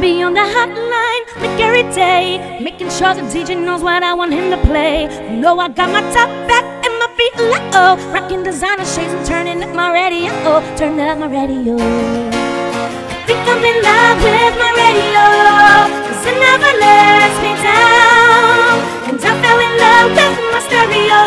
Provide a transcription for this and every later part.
be on the hotline like every day, making sure the DJ knows what I want him to play. You know I got my top back and my feet low, rocking designer shades and turning up my radio. Turn up my radio. I think I'm in love with my radio, cause it never lets me down. And I fell in love with my stereo,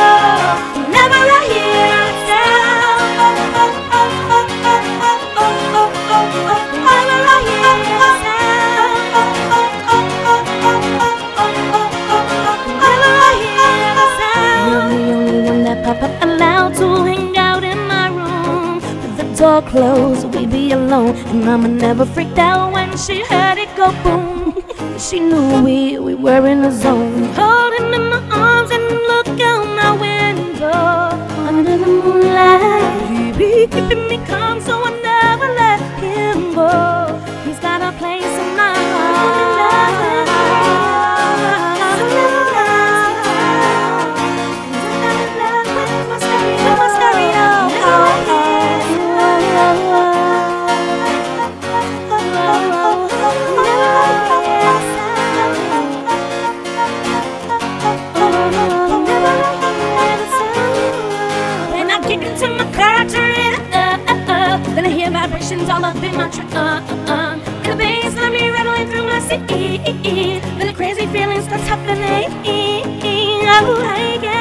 that allowed to hang out in my room with the door closed. we'd be alone, and Mama never freaked out when she heard it go boom. she knew we we were in a zone. Holding in my arms and look out my window under the moonlight. Be keeping me calm, so I never it up. Then I hear vibrations all up in my trunk. Uh, the bass let me rattling through my seat. Then a crazy feeling starts happening. Oh, I get butterflies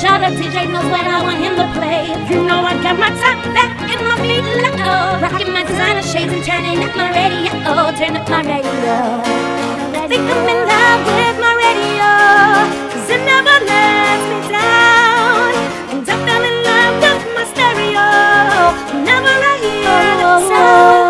sure the DJ knows what I want him to play. You know I got my top back and my feet low, rocking my designer shades and turning up my radio. Turn up my radio. I think I'm in love with my radio, 'cause it never lets me down. And I fell in love with my stereo. Whenever I hear the sound.